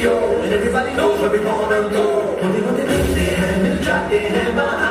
video and everybody knows where we want to go. Don't even need it, and it's